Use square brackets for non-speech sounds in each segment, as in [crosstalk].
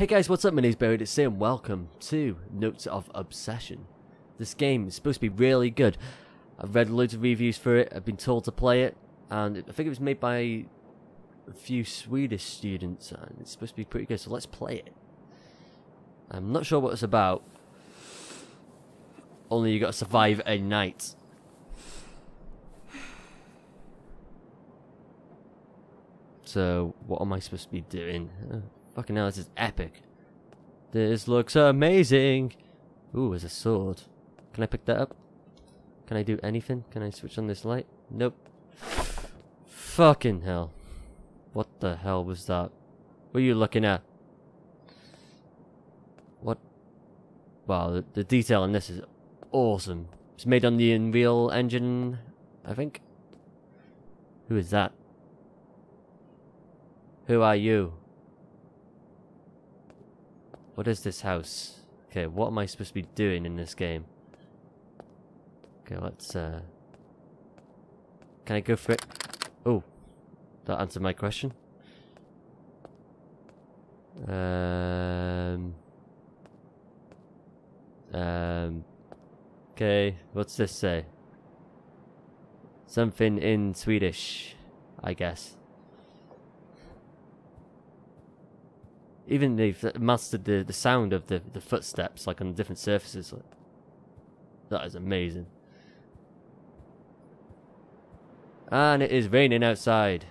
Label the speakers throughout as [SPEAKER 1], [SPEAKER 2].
[SPEAKER 1] Hey guys, what's up? My name's Buried At Sea and welcome to Notes of Obsession. This game is supposed to be really good. I've read loads of reviews for it, I've been told to play it, and I think it was made by a few Swedish students, and it's supposed to be pretty good, so let's play it. I'm not sure what it's about. Only you gotta survive a night. So, what am I supposed to be doing? Fucking hell, this is epic. This looks amazing! Ooh, there's a sword. Can I pick that up? Can I do anything? Can I switch on this light? Nope. Fucking hell. What the hell was that? What are you looking at? What? Wow, the, the detail in this is awesome. It's made on the Unreal Engine, I think. Who is that? Who are you? What is this house? Okay, what am I supposed to be doing in this game? Okay, let's, uh... Can I go for it? Oh. That answered my question. Um... Um... Okay, what's this say? Something in Swedish, I guess. Even they've mastered the, the sound of the, the footsteps, like on different surfaces. That is amazing. And it is raining outside.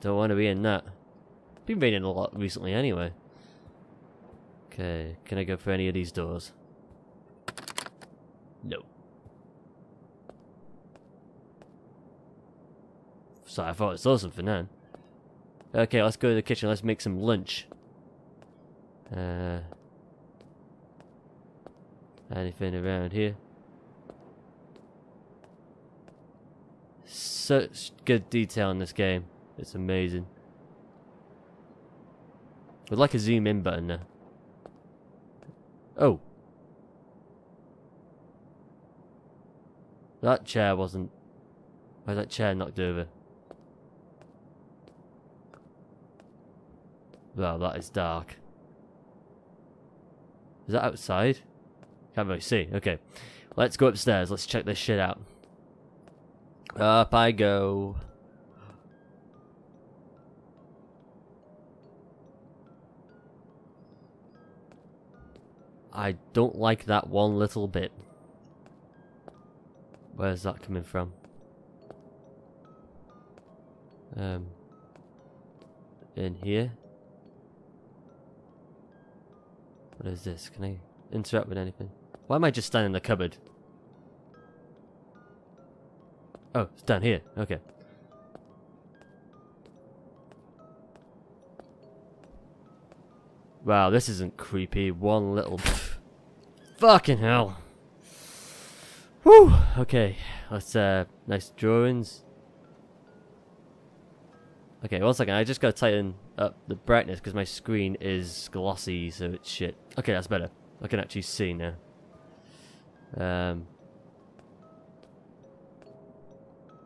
[SPEAKER 1] Don't want to be in that. Been raining a lot recently anyway. Okay, can I go for any of these doors? No. So I thought I saw something then. Okay, let's go to the kitchen. Let's make some lunch. Uh, anything around here? Such good detail in this game. It's amazing. Would like a zoom in button now. Oh. That chair wasn't... Why that chair knocked over? Well, that is dark. Is that outside? Can't really see. Okay. Let's go upstairs. Let's check this shit out. Up I go. I don't like that one little bit. Where's that coming from? Um, in here? What is this? Can I interact with anything? Why am I just standing in the cupboard? Oh, it's down here. Okay. Wow, this isn't creepy. One little... [laughs] Fucking hell. Whew. Okay, let's, uh, nice drawings. Okay, one second. I just gotta tighten up the brightness because my screen is glossy, so it's shit. Okay, that's better. I can actually see now. Um,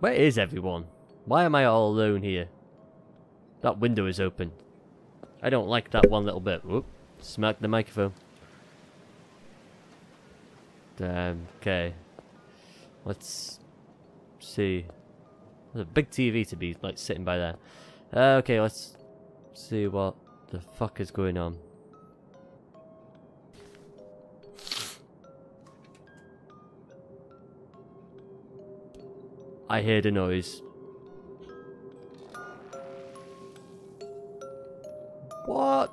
[SPEAKER 1] where is everyone? Why am I all alone here? That window is open. I don't like that one little bit. Whoop. Smack the microphone. Damn. Okay. Let's see. There's a big TV to be like sitting by there. Uh, okay, let's see what the fuck is going on. I hear the noise. What?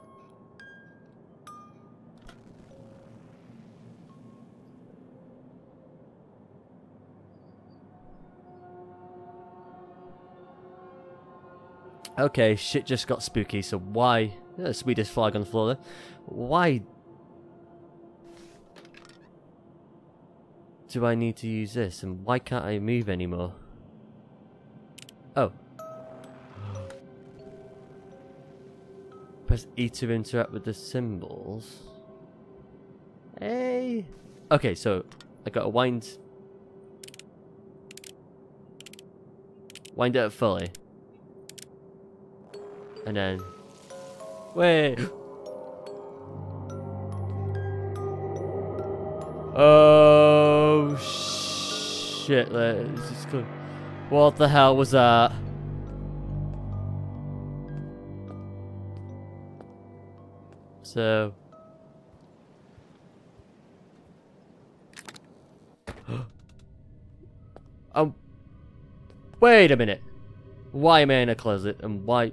[SPEAKER 1] Okay, shit just got spooky, so why... Uh, Swedish flag on the floor there. Why... Do I need to use this, and why can't I move anymore? Oh. Press E to interact with the symbols. Hey! Okay, so I gotta wind... Wind it up fully. And then Wait. [gasps] Oh shit! Let's just go. What the hell was that? So. [gasps] um. Wait a minute. Why am I in a closet and why?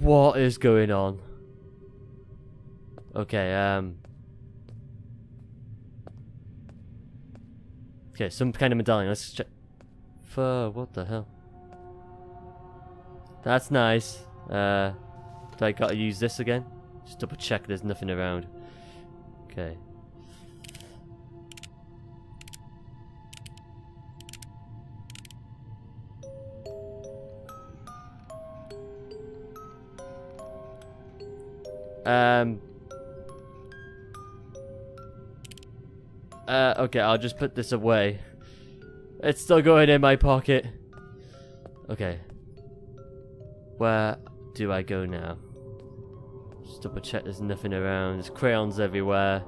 [SPEAKER 1] What is going on? Okay, um... Okay, some kind of medallion. Let's check. For what the hell? That's nice. Uh, do I gotta use this again? Just double check there's nothing around. Okay. Um, Uh, okay, I'll just put this away. It's still going in my pocket. Okay. Where do I go now? Just double check there's nothing around. There's crayons everywhere.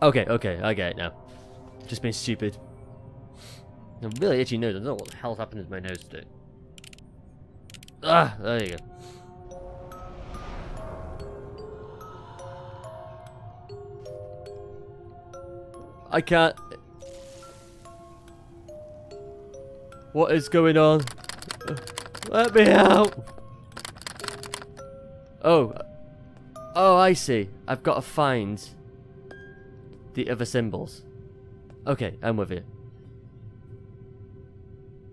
[SPEAKER 1] Okay, okay, I get it now. Just being stupid. I'm really itchy nose. I don't know what the hell's happened to my nose today. Ah, there you go. I can't. What is going on? Let me out. Oh. Oh, I see. I've got to find the other symbols. Okay, I'm with you.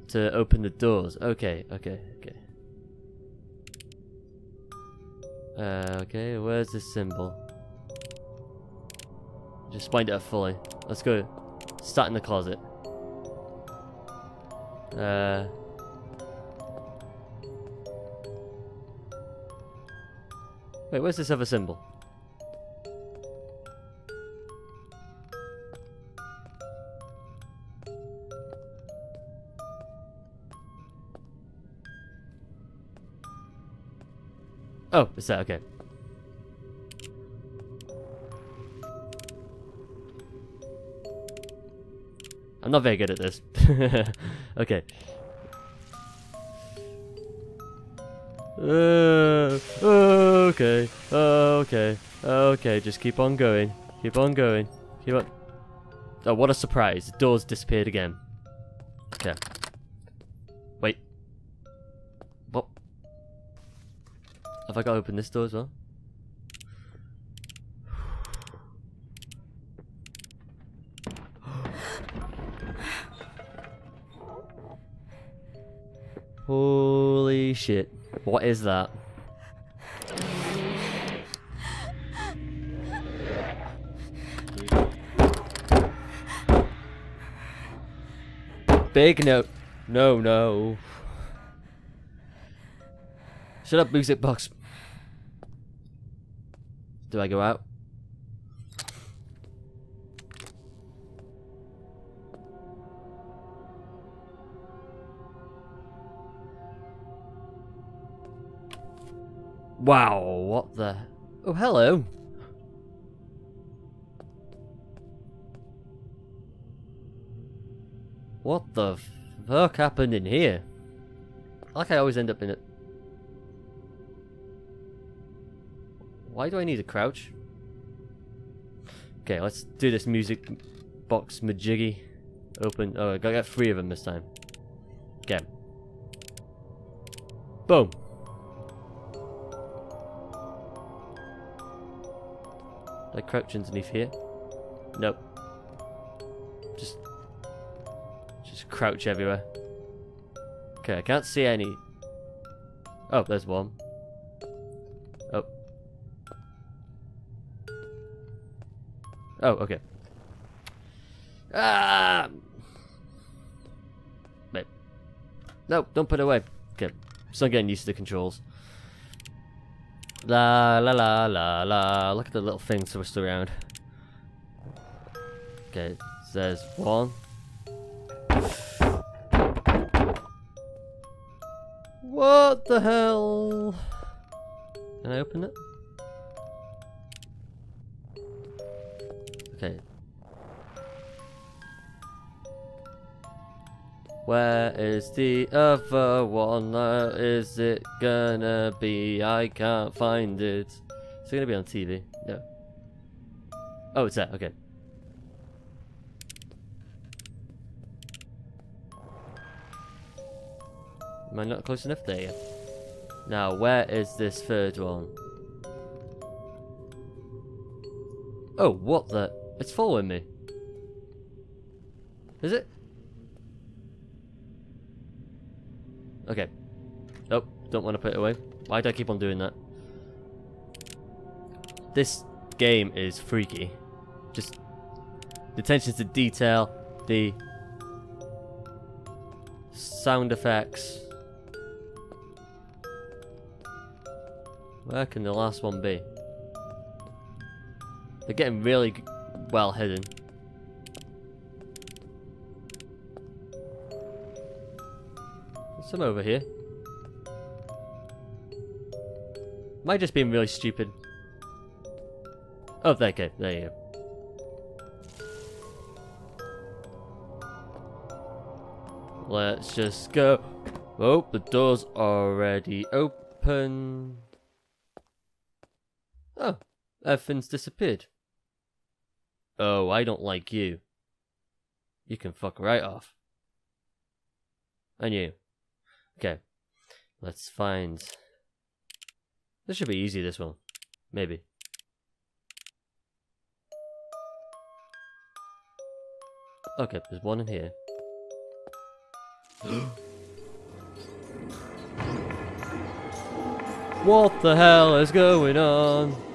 [SPEAKER 1] To open the doors. Okay, okay, okay. Uh, okay, where's the symbol? Just wind it fully. Let's go. Start in the closet. Uh. Wait, where's this other symbol? Oh, it's that, okay. I'm not very good at this. [laughs] Uh, uh, okay. Uh, okay. Okay. Okay. Just keep on going. Keep on going. Keep on. Oh, what a surprise. The doors disappeared again. Okay. Wait. What? Have I got to open this door as well? Shit. What is that? Big no. No, no. Shut up, music box. Do I go out? Wow, what the... Oh, hello. What the fuck happened in here? Like I always end up in it. Why do I need to crouch? Okay, let's do this music box majiggy. Open. Oh, I got three of them this time. Okay. Boom. I crouch underneath here? Nope. Just... Just crouch everywhere. Okay, I can't see any... Oh, there's one. Oh. Oh, okay. Ah! Wait. No, don't put it away. Okay. I'm still getting used to the controls. La la la la la. Look at the little thing twisted around. Okay, there's one. What the hell? Can I open it? Okay. Where is the other one? Where is it gonna be? I can't find it. Is it gonna be on TV? No. Oh, it's there. Okay. Am I not close enough? There. Now, where is this third one? Oh, what the? It's following me. Is it? Okay. Oh, don't want to put it away. Why do I keep on doing that? This game is freaky. Just the attention to detail, the sound effects. Where can the last one be? They're getting really well hidden. Some over here. Am I just being really stupid? Oh, there you go. there you go. Let's just go. Oh, the door's already open. Oh, everything's disappeared. Oh, I don't like you. You can fuck right off. And you. Okay. Let's find... This should be easy, this one. Maybe. Okay, there's one in here. [gasps] what the hell is going on?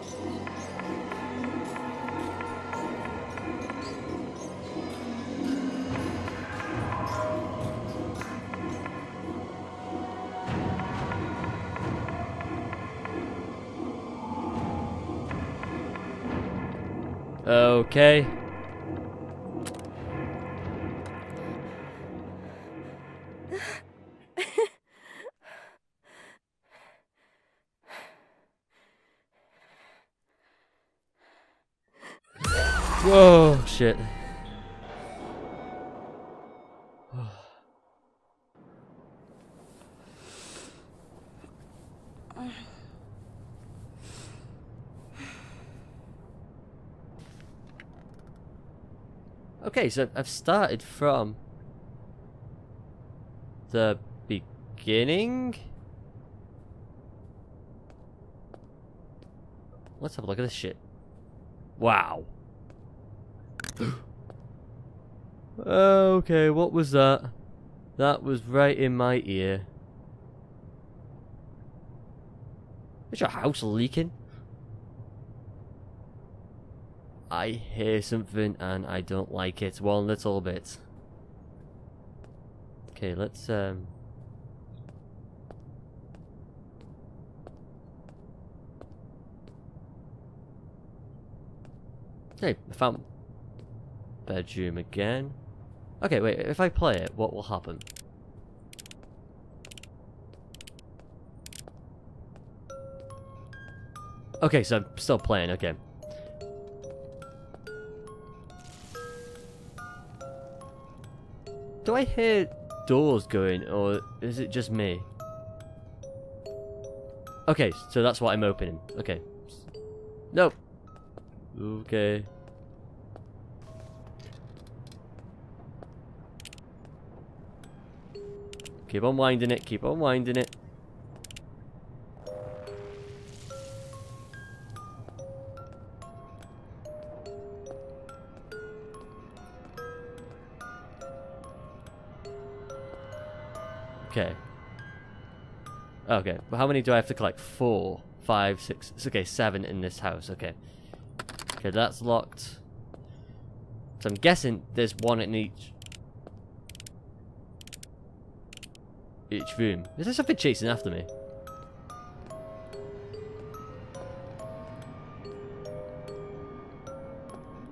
[SPEAKER 1] Okay. [laughs] Whoa, shit. Okay, so I've started from the beginning. Let's have a look at this shit. Wow. okay, what was that? That was right in my ear. Is your house leaking? I hear something and I don't like it one little bit. Okay, let's um Hey, I found bedroom again. Okay, wait, if I play it, what will happen? Okay, so I'm still playing, okay. Do I hear doors going, or is it just me? Okay, so that's what I'm opening. Okay. Nope. Okay. Keep on winding it, keep on winding it. How many do I have to collect? Four, five, six. Okay, seven in this house. Okay. Okay, that's locked. So I'm guessing there's one in each each room. Is there something chasing after me?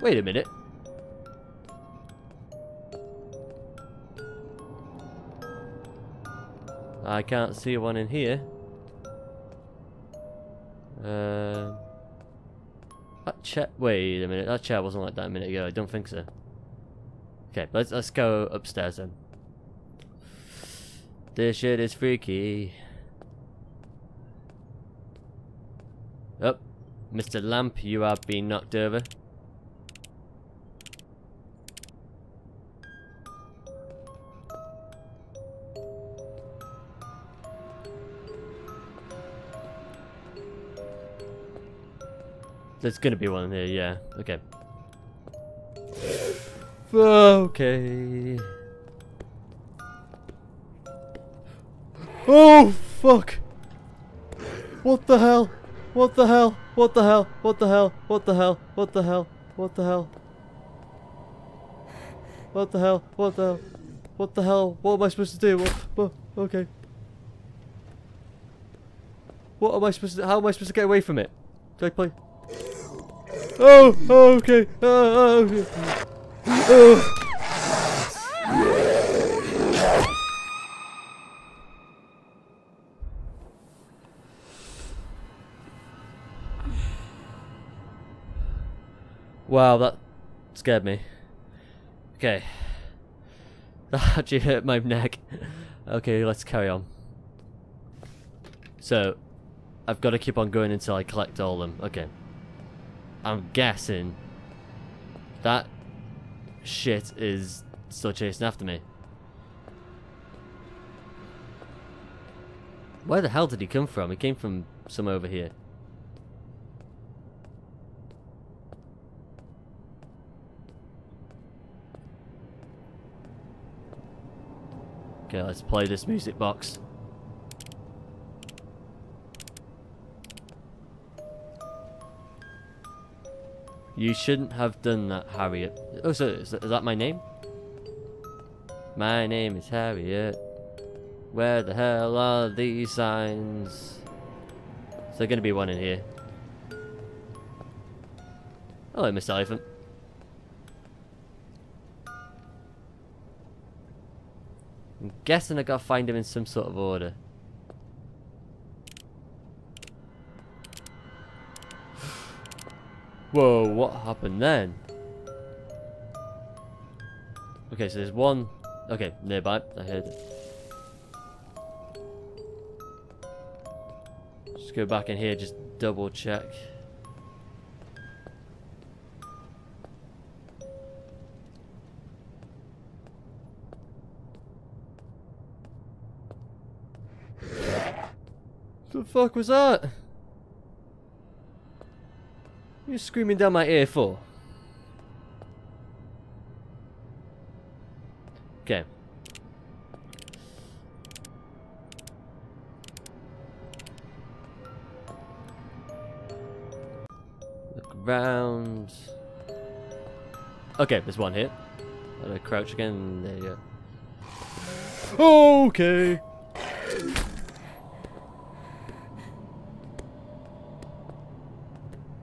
[SPEAKER 1] Wait a minute. I can't see one in here. Wait a minute. That chair wasn't like that a minute ago. I don't think so. Okay, let's let's go upstairs then. This shit is freaky. Up, oh, Mr. Lamp, you have been knocked over. There's gonna be one here, yeah. Okay. Okay. Oh, fuck! What the hell? What the hell? What the hell? What the hell? What the hell? What the hell? What the hell? What the hell? What the hell? What the hell? What am I supposed to do? What? what? Okay. What am I supposed to? How am I supposed to get away from it? Do I play? Oh, oh okay. Oh, okay. Oh. Wow, that scared me. Okay. [laughs] That actually hurt my neck. Okay, let's carry on. So, I've got to keep on going until I collect all of them. Okay. I'm guessing that shit is still chasing after me. Where the hell did he come from? He came from somewhere over here. Okay, let's play this music box. You shouldn't have done that, Harriet. Oh, so is that, my name? My name is Harriet. Where the hell are these signs? Is there going to be one in here? Hello, Mr. Elephant. I'm guessing I gotta find him in some sort of order. Whoa, what happened then? Okay, so there's one... Okay, nearby. I heard it. Just go back in here, just double check. the fuck was that? You screaming down my ear for? Okay. Look around. Okay, there's one here. Gonna crouch again. There you go. Okay.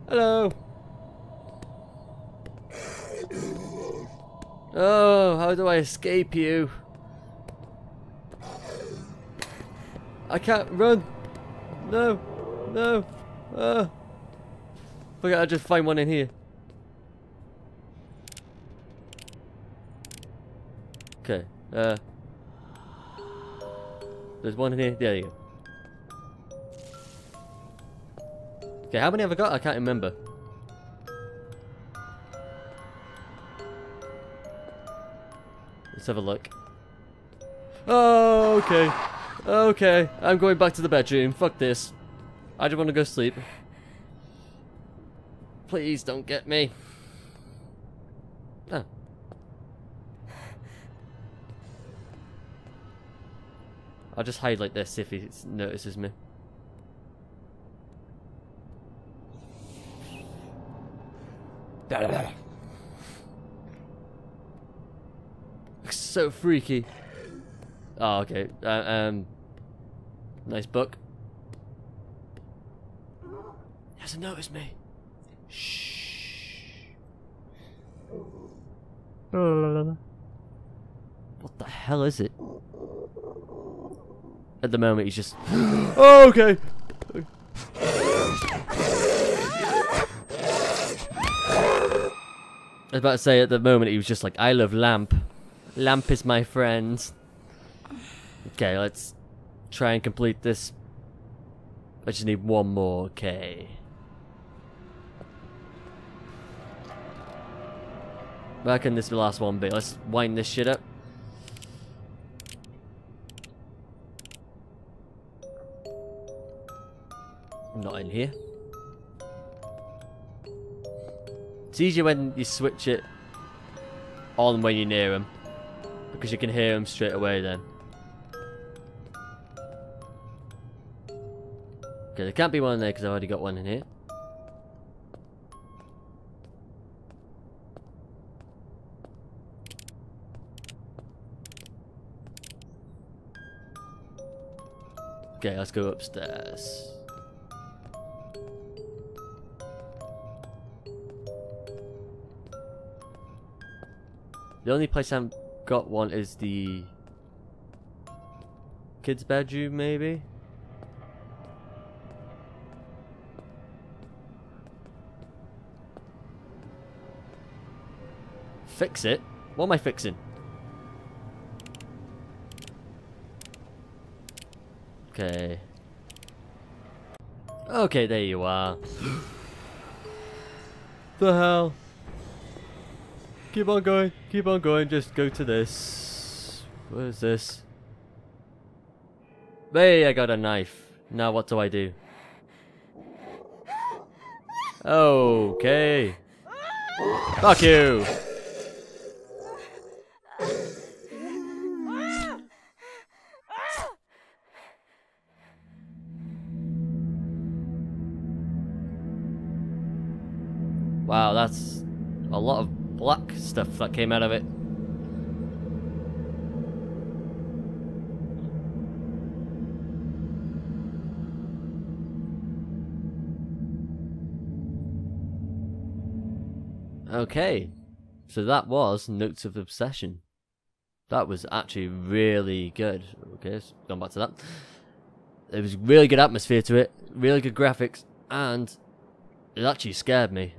[SPEAKER 1] Hello. Oh, how do I escape you? I can't run. No. No. Uh. Okay, I'll just find one in here. Okay. Uh. There's one in here. There you go. Okay, how many have I got? I can't remember. Let's have a look. Oh, okay. Okay, I'm going back to the bedroom. Fuck this. I just want to go sleep. Please don't get me. Oh. I'll just hide like this if he notices me. So freaky. Oh, okay. Uh, um, nice book. He hasn't noticed me. Shh. What the hell is it? at the moment he's just... [gasps] oh, okay! I was about to say at the moment he was just like, I love Lamp. Lamp is my friend. Okay, let's try and complete this. I just need one more, okay. Where can this last one be? Let's wind this shit up. Not in here. It's easier when you switch it on when you're near them. Because you can hear them straight away then. Okay, there can't be one there because I've already got one in here. Okay, let's go upstairs. The only place I haven't got one is the kids' bedroom, maybe? Fix it? What am I fixing? Okay. Okay, there you are. [gasps] the hell? Keep on going, keep on going, just go to this. What is this? Hey, I got a knife. Now what do I do? Okay. Fuck you! Wow, that's a lot of black stuff that came out of it. Okay, so that was Notes of Obsession. That was actually really good. Okay, so going back to that. It was really good atmosphere to it, really good graphics, and it actually scared me.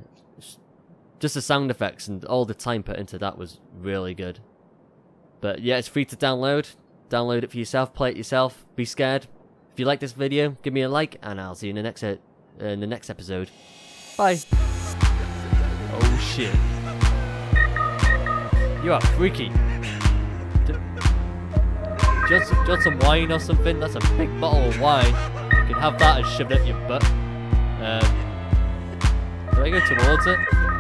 [SPEAKER 1] Just the sound effects and all the time put into that was really good. But yeah, it's free to download. Download it for yourself, play it yourself, be scared. If you like this video, give me a like, and I'll see you in the next, in the next episode. Bye. Oh shit. You are freaky. Do, do, you want some, do you want some wine or something? That's a big bottle of wine. You can have that and shove it up your butt. Um, do I go towards it?